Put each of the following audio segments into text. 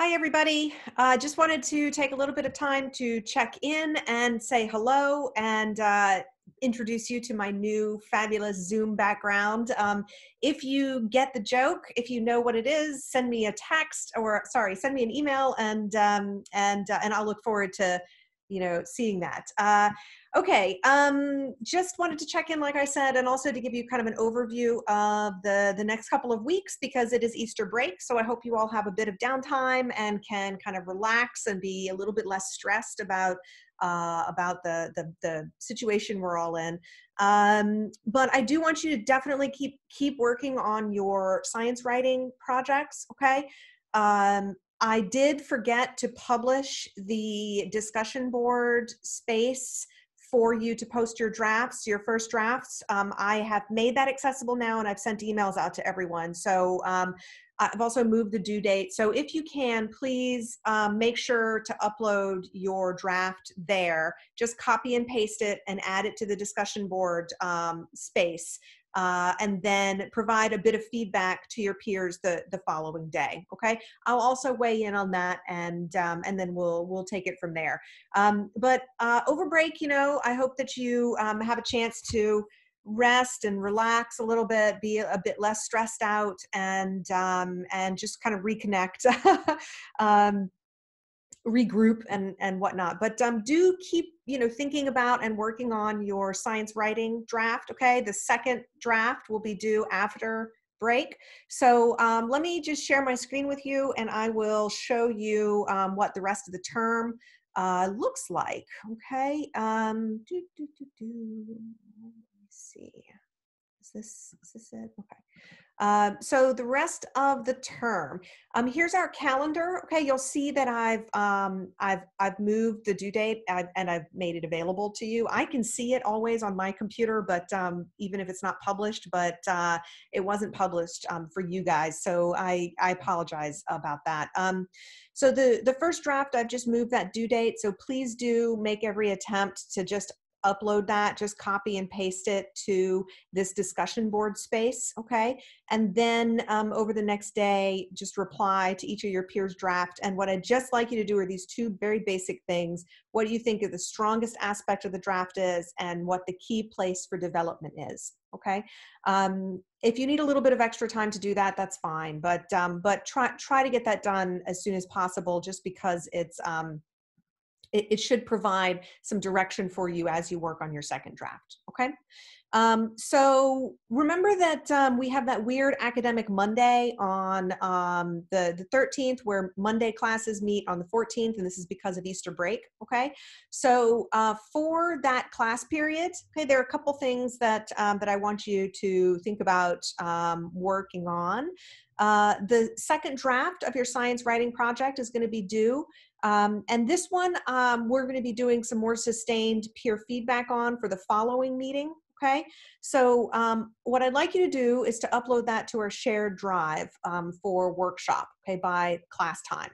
Hi, everybody. I uh, just wanted to take a little bit of time to check in and say hello and uh, introduce you to my new fabulous Zoom background. Um, if you get the joke, if you know what it is, send me a text or sorry, send me an email and um, and uh, and I'll look forward to you know seeing that. Uh, Okay, um, just wanted to check in, like I said, and also to give you kind of an overview of the, the next couple of weeks because it is Easter break. So I hope you all have a bit of downtime and can kind of relax and be a little bit less stressed about uh, about the, the, the situation we're all in. Um, but I do want you to definitely keep keep working on your science writing projects. Okay. Um, I did forget to publish the discussion board space for you to post your drafts, your first drafts. Um, I have made that accessible now and I've sent emails out to everyone. So um, I've also moved the due date. So if you can, please um, make sure to upload your draft there. Just copy and paste it and add it to the discussion board um, space uh, and then provide a bit of feedback to your peers the, the following day. Okay, I'll also weigh in on that, and um, and then we'll we'll take it from there. Um, but uh, over break, you know, I hope that you um, have a chance to rest and relax a little bit, be a bit less stressed out, and um, and just kind of reconnect. um, regroup and and whatnot but um, do keep you know thinking about and working on your science writing draft okay? The second draft will be due after break. So um, let me just share my screen with you and i will show you um, what the rest of the term uh, looks like okay? Um, do, do, do, let me see is this is this it okay um, so the rest of the term, um, here's our calendar. Okay, you'll see that I've um, I've I've moved the due date I've, and I've made it available to you. I can see it always on my computer, but um, even if it's not published, but uh, it wasn't published um, for you guys, so I I apologize about that. Um, so the the first draft, I've just moved that due date. So please do make every attempt to just upload that, just copy and paste it to this discussion board space, okay? And then um, over the next day, just reply to each of your peers' draft. And what I'd just like you to do are these two very basic things. What do you think the strongest aspect of the draft is and what the key place for development is, okay? Um, if you need a little bit of extra time to do that, that's fine. But um, but try try to get that done as soon as possible, just because it's um, it, it, should provide some direction for you as you work on your second draft. Okay. Um, so remember that um, we have that weird academic Monday on um, the, the 13th where Monday classes meet on the 14th and this is because of Easter break. Okay. So uh, for that class period, okay, there are a couple things that, um, that I want you to think about um, working on. Uh, the second draft of your science writing project is going to be due um, and this one, um, we're going to be doing some more sustained peer feedback on for the following meeting. Okay, so um, what I'd like you to do is to upload that to our shared drive um, for workshop, okay, by class time.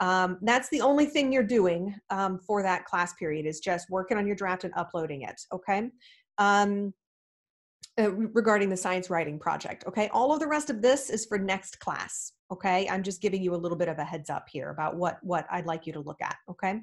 Um, that's the only thing you're doing um, for that class period is just working on your draft and uploading it, okay? Uh, regarding the science writing project, okay? All of the rest of this is for next class, okay? I'm just giving you a little bit of a heads up here about what what i'd like you to look at okay?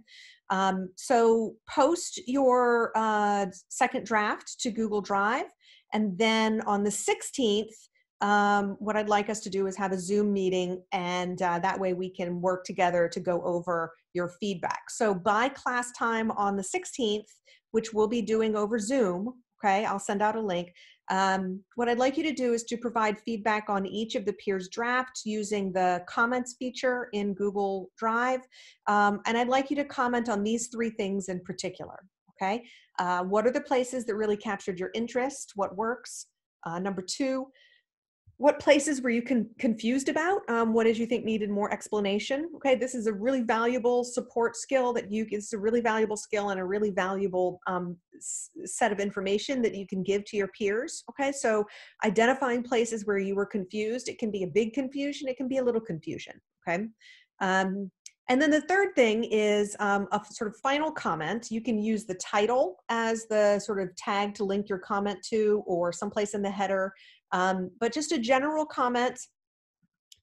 Um, so post your uh, second draft to google drive and then on the 16th um, what i'd like us to do is have a zoom meeting and uh, that way we can work together to go over your feedback. So by class time on the 16th which we'll be doing over zoom okay i'll send out a link um, what I'd like you to do is to provide feedback on each of the peers drafts using the comments feature in Google Drive. Um, and I'd like you to comment on these three things in particular, okay? Uh, what are the places that really captured your interest? What works? Uh, number two, what places were you con- confused about? Um, what did you think needed more explanation? Okay this is a really valuable support skill that you it's a really valuable skill and a really valuable um, s- set of information that you can give to your peers okay? So identifying places where you were confused it can be a big confusion it can be a little confusion okay? Um, and then the third thing is um, a sort of final comment. You can use the title as the sort of tag to link your comment to, or someplace in the header um, but just a general comment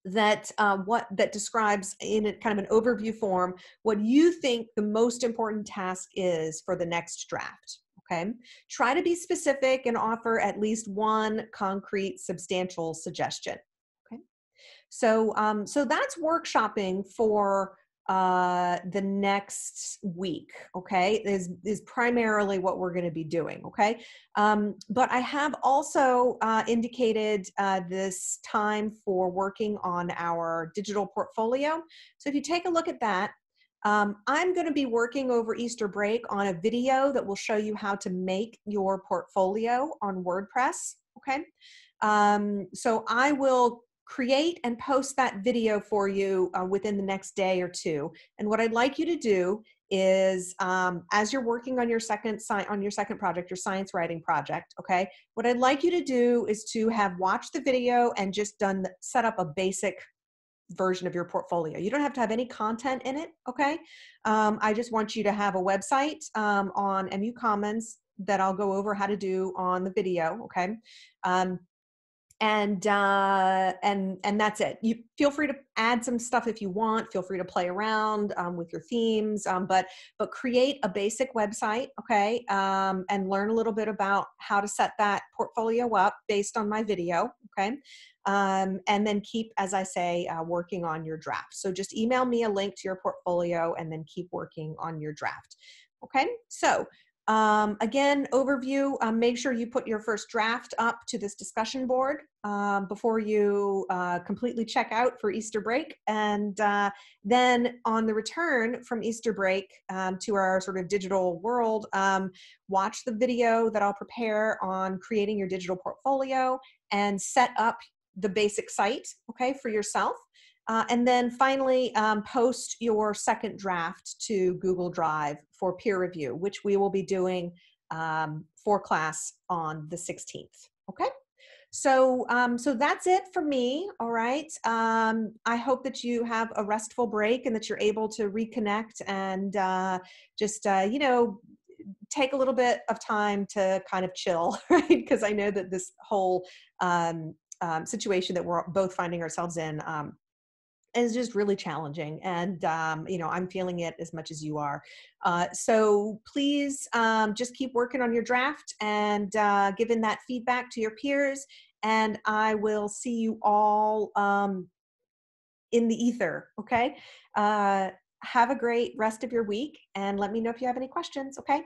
that uh, what that describes in a kind of an overview form what you think the most important task is for the next draft okay? Try to be specific and offer at least one concrete substantial suggestion okay? So um, so that's workshopping for uh, the next week okay is is primarily what we're going to be doing okay? Um, but i have also uh, indicated uh, this time for working on our digital portfolio. So if you take a look at that um, i'm going to be working over easter break on a video that will show you how to make your portfolio on wordpress okay? Um, so i will create and post that video for you uh, within the next day or two. And what I'd like you to do is um, as you're working on your second sci- on your second project, your science writing project, okay, what I'd like you to do is to have watched the video and just done set up a basic version of your portfolio. You don't have to have any content in it, okay? Um, I just want you to have a website um, on MU Commons that I'll go over how to do on the video, okay? Um, and uh, and and that's it. You feel free to add some stuff if you want. Feel free to play around um, with your themes, um, but but create a basic website, okay, um, and learn a little bit about how to set that portfolio up based on my video, okay, um, and then keep, as I say, uh, working on your draft. So just email me a link to your portfolio, and then keep working on your draft. Okay, so um, again, overview, um, make sure you put your first draft up to this discussion board um, before you uh, completely check out for Easter break. And uh, then on the return from Easter break um, to our sort of digital world, um, watch the video that I'll prepare on creating your digital portfolio and set up the basic site, okay, for yourself. Uh, and then finally, um, post your second draft to Google Drive for peer review, which we will be doing um, for class on the 16th. Okay. So, um, so that's it for me. All right. Um, I hope that you have a restful break and that you're able to reconnect and uh, just, uh, you know, take a little bit of time to kind of chill, right? Because I know that this whole um, um, situation that we're both finding ourselves in um, is just really challenging and um, you know i'm feeling it as much as you are. Uh, so please um, just keep working on your draft and uh, giving that feedback to your peers and i will see you all um, in the ether okay? Uh, have a great rest of your week and let me know if you have any questions okay